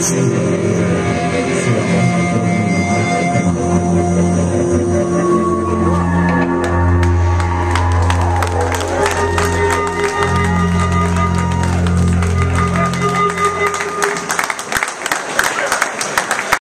sing